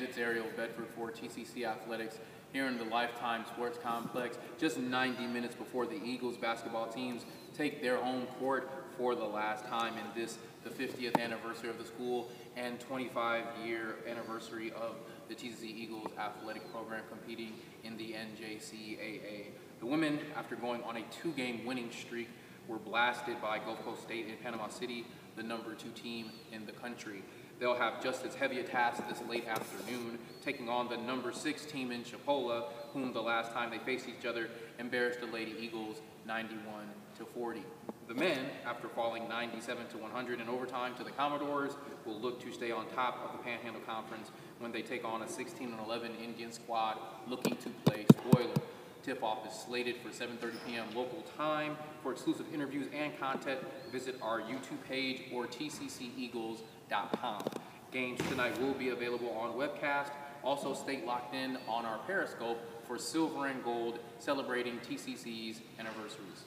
it's Ariel Bedford for TCC Athletics here in the Lifetime Sports Complex, just 90 minutes before the Eagles basketball teams take their home court for the last time in this, the 50th anniversary of the school and 25 year anniversary of the TCC Eagles athletic program competing in the NJCAA. The women, after going on a two game winning streak, were blasted by Gulf Coast State in Panama City, the number two team in the country. They'll have just as heavy a task this late afternoon, taking on the number six team in Chipola, whom the last time they faced each other embarrassed the Lady Eagles 91 to 40. The men, after falling 97 to 100 in overtime to the Commodores, will look to stay on top of the Panhandle Conference when they take on a 16 and 11 Indian squad looking to play spoiler. Tip-off is slated for 7.30 p.m. local time. For exclusive interviews and content, visit our YouTube page or tcceagles.com. Games tonight will be available on webcast. Also, stay locked in on our Periscope for Silver and Gold celebrating TCC's anniversaries.